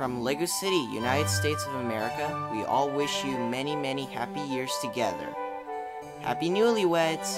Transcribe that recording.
From Lego City, United States of America, we all wish you many, many happy years together. Happy newlyweds!